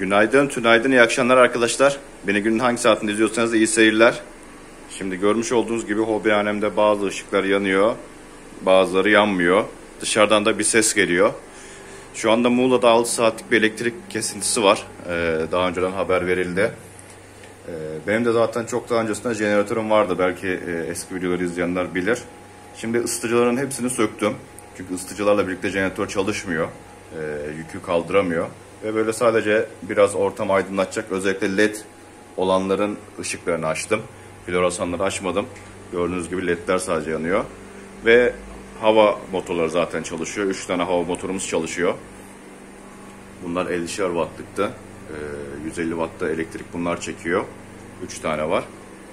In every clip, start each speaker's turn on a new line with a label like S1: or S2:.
S1: Günaydın, tünaydın, iyi akşamlar arkadaşlar. Beni günün hangi saatinde izliyorsanız da iyi seyirler. Şimdi görmüş olduğunuz gibi hobihanemde bazı ışıklar yanıyor, bazıları yanmıyor. Dışarıdan da bir ses geliyor. Şu anda Muğla'da 6 saatlik bir elektrik kesintisi var. Ee, daha önceden haber verildi. Ee, benim de zaten çok daha öncesinde jeneratörüm vardı. Belki e, eski videoları izleyenler bilir. Şimdi ısıtıcıların hepsini söktüm. Çünkü ısıtıcılarla birlikte jeneratör çalışmıyor. Ee, yükü kaldıramıyor. Ve böyle sadece biraz ortam aydınlatacak özellikle led olanların ışıklarını açtım. Floresanları açmadım. Gördüğünüz gibi ledler sadece yanıyor. Ve hava motorları zaten çalışıyor. 3 tane hava motorumuz çalışıyor. Bunlar 50'şer wattlıktı. Ee, 150 wattta elektrik bunlar çekiyor. 3 tane var.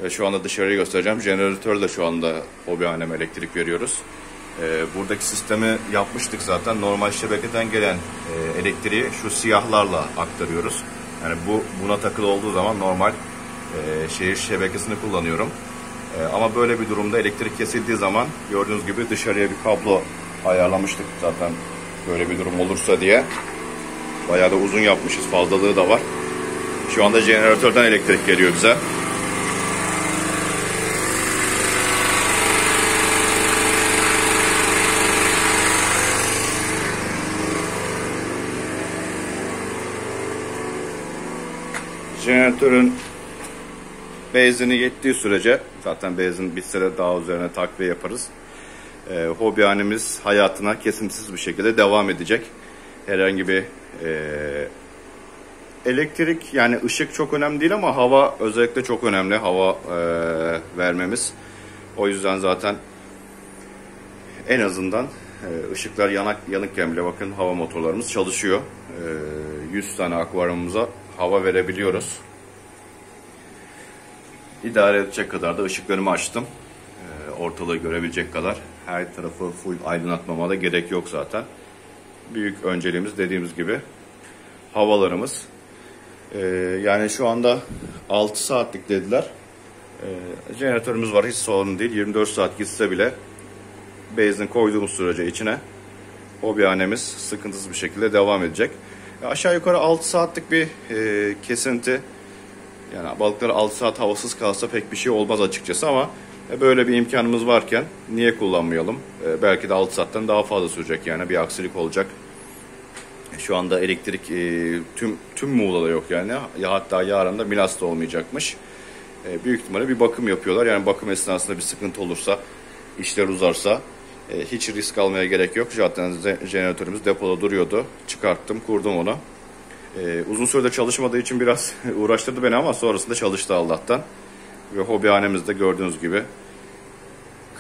S1: Ve şu anda dışarıyı göstereceğim. Jeneratörle şu anda hobihaneme elektrik veriyoruz. Ee, buradaki sistemi yapmıştık zaten. Normal şebekeden gelen e, elektriği şu siyahlarla aktarıyoruz. Yani bu buna takılı olduğu zaman normal e, şehir şebekesini kullanıyorum. E, ama böyle bir durumda elektrik kesildiği zaman gördüğünüz gibi dışarıya bir kablo ayarlamıştık zaten böyle bir durum olursa diye. Bayağı da uzun yapmışız. Fazlalığı da var. Şu anda jeneratörden elektrik geliyor bize. Jeneratörün benzini yettiği sürece zaten benzin bitse de daha üzerine takviye yaparız. E, hobihanemiz hayatına kesintisiz bir şekilde devam edecek. Herhangi bir e, elektrik yani ışık çok önemli değil ama hava özellikle çok önemli. Hava e, vermemiz. O yüzden zaten en azından e, ışıklar yanak yanıkken bile bakın hava motorlarımız çalışıyor. E, 100 tane akvaryumumuza hava verebiliyoruz. İdare edecek kadar da ışıklarımı açtım. E, ortalığı görebilecek kadar. Her tarafı full aydınlatmama da gerek yok zaten. Büyük önceliğimiz dediğimiz gibi havalarımız. E, yani şu anda 6 saatlik dediler. E, jeneratörümüz var hiç sorun değil. 24 saat gitse bile benzin koyduğumuz sürece içine hobihanemiz sıkıntısız bir şekilde devam edecek. Aşağı yukarı 6 saatlik bir e, kesinti. Yani balıklar 6 saat havasız kalsa pek bir şey olmaz açıkçası ama e, böyle bir imkanımız varken niye kullanmayalım? E, belki de 6 saatten daha fazla sürecek yani bir aksilik olacak. E, şu anda elektrik e, tüm tüm Muğla'da yok yani. Ya hatta yarın da Milas'ta olmayacakmış. E, büyük ihtimalle bir bakım yapıyorlar. Yani bakım esnasında bir sıkıntı olursa, işler uzarsa e, hiç risk almaya gerek yok. Zaten jeneratörümüz depoda duruyordu. Çıkarttım, kurdum onu. E, uzun sürede çalışmadığı için biraz uğraştırdı beni ama sonrasında çalıştı Allah'tan. Ve hobihanemizde gördüğünüz gibi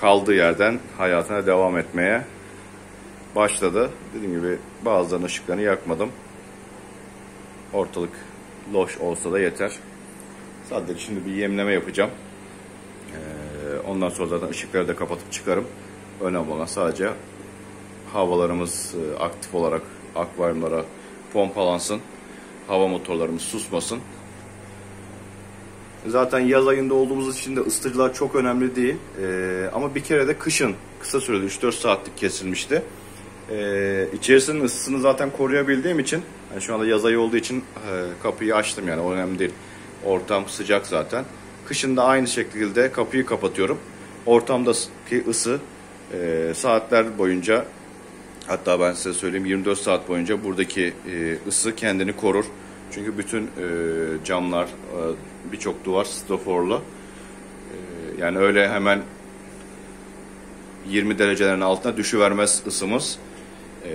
S1: kaldığı yerden hayatına devam etmeye başladı. Dediğim gibi bazılarının ışıklarını yakmadım. Ortalık loş olsa da yeter. Sadece şimdi bir yemleme yapacağım. Ee, ondan sonra zaten ışıkları da kapatıp çıkarım. Önemli olan sadece havalarımız e, aktif olarak akvaryumlara pompalansın. Hava motorlarımız susmasın. Zaten yaz ayında olduğumuz için de ısıtıcılar çok önemli değil. Ee, ama bir kere de kışın kısa sürede 3-4 saatlik kesilmişti. Ee, içerisinin ısısını zaten koruyabildiğim için yani şu anda yaz ayı olduğu için e, kapıyı açtım yani o önemli değil. Ortam sıcak zaten. Kışın da aynı şekilde kapıyı kapatıyorum. Ortamdaki ısı e, saatler boyunca hatta ben size söyleyeyim 24 saat boyunca buradaki e, ısı kendini korur. Çünkü bütün e, camlar e, birçok duvar stoforlu. E, yani öyle hemen 20 derecelerin altına düşüvermez ısımız. E,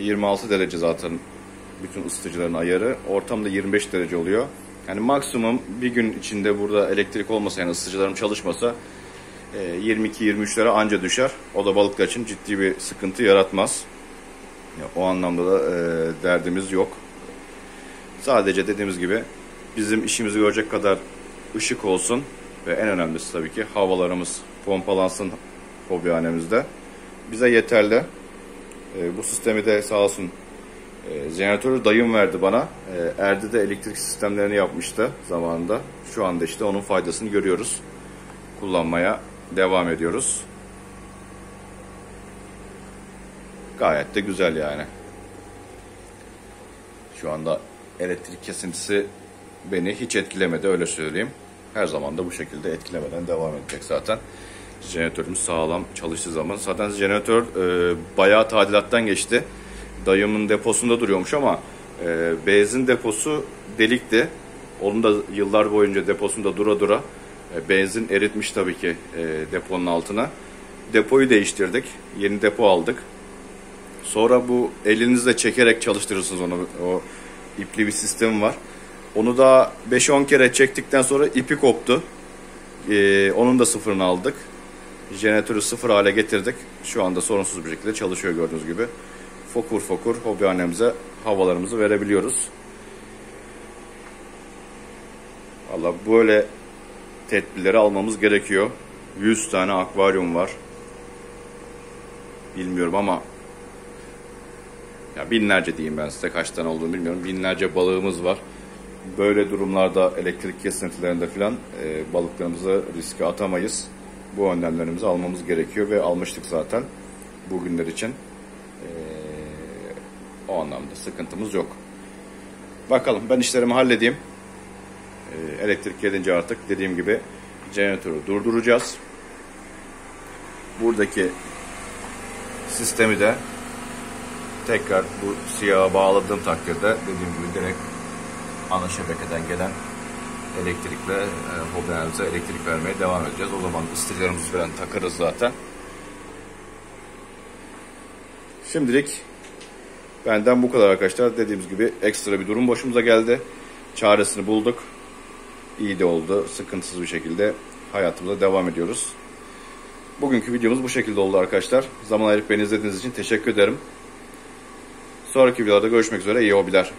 S1: 26 derece zaten bütün ısıtıcıların ayarı. Ortamda 25 derece oluyor. Yani maksimum bir gün içinde burada elektrik olmasa yani ısıtıcılarım çalışmasa 22-23'lere anca düşer. O da balıklar için ciddi bir sıkıntı yaratmaz. O anlamda da e, derdimiz yok. Sadece dediğimiz gibi bizim işimizi görecek kadar ışık olsun ve en önemlisi tabii ki havalarımız pompalansın hobihanemizde. Bize yeterli. E, bu sistemi de sağ olsun e, jeneratörü dayım verdi bana. E, Erdi de elektrik sistemlerini yapmıştı zamanında. Şu anda işte onun faydasını görüyoruz. Kullanmaya devam ediyoruz. Gayet de güzel yani. Şu anda elektrik kesintisi beni hiç etkilemedi öyle söyleyeyim. Her zaman da bu şekilde etkilemeden devam edecek zaten. Jeneratörümüz sağlam çalıştığı zaman. Zaten jeneratör e, bayağı tadilattan geçti. Dayımın deposunda duruyormuş ama e, benzin deposu delikti. Onun da yıllar boyunca deposunda dura dura benzin eritmiş tabii ki e, deponun altına. Depoyu değiştirdik. Yeni depo aldık. Sonra bu elinizle çekerek çalıştırırsınız onu. O ipli bir sistem var. Onu da 5-10 kere çektikten sonra ipi koptu. Ee, onun da sıfırını aldık. Jeneratörü sıfır hale getirdik. Şu anda sorunsuz bir şekilde çalışıyor gördüğünüz gibi. Fokur fokur hobihanemize havalarımızı verebiliyoruz. Valla böyle tedbirleri almamız gerekiyor. 100 tane akvaryum var. Bilmiyorum ama ya binlerce diyeyim ben size kaç tane olduğunu bilmiyorum. Binlerce balığımız var. Böyle durumlarda elektrik kesintilerinde falan e, balıklarımızı riske atamayız. Bu önlemlerimizi almamız gerekiyor ve almıştık zaten bugünler için. E, o anlamda sıkıntımız yok. Bakalım ben işlerimi halledeyim. E, elektrik gelince artık dediğim gibi jeneratörü durduracağız. Buradaki sistemi de tekrar bu siyaha bağladığım takdirde dediğim gibi direkt ana şebekeden gelen elektrikle e, hobilerimize elektrik vermeye devam edeceğiz. O zaman ısıtıcılarımızı falan takarız zaten. Şimdilik benden bu kadar arkadaşlar. Dediğimiz gibi ekstra bir durum başımıza geldi. Çaresini bulduk. İyi de oldu. Sıkıntısız bir şekilde hayatımıza devam ediyoruz. Bugünkü videomuz bu şekilde oldu arkadaşlar. Zaman ayırıp beni izlediğiniz için teşekkür ederim. Sonraki videolarda görüşmek üzere. İyi hobiler.